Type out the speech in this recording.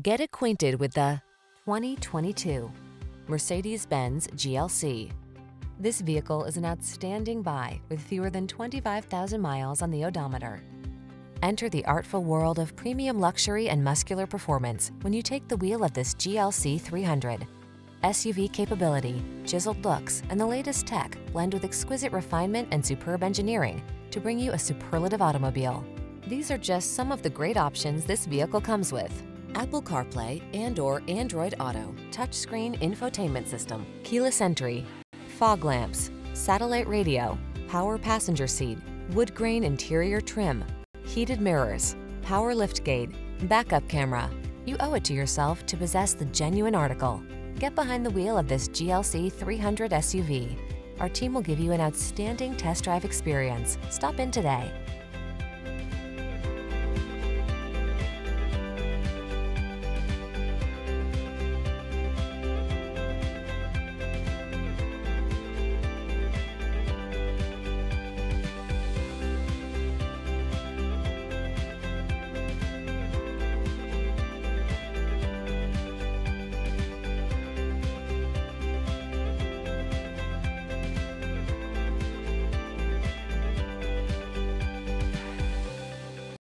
Get acquainted with the 2022 Mercedes-Benz GLC. This vehicle is an outstanding buy with fewer than 25,000 miles on the odometer. Enter the artful world of premium luxury and muscular performance when you take the wheel of this GLC 300. SUV capability, chiseled looks, and the latest tech blend with exquisite refinement and superb engineering to bring you a superlative automobile. These are just some of the great options this vehicle comes with. Apple CarPlay and or Android Auto, touchscreen infotainment system, keyless entry, fog lamps, satellite radio, power passenger seat, wood grain interior trim, heated mirrors, power liftgate, backup camera. You owe it to yourself to possess the genuine article. Get behind the wheel of this GLC 300 SUV. Our team will give you an outstanding test drive experience. Stop in today.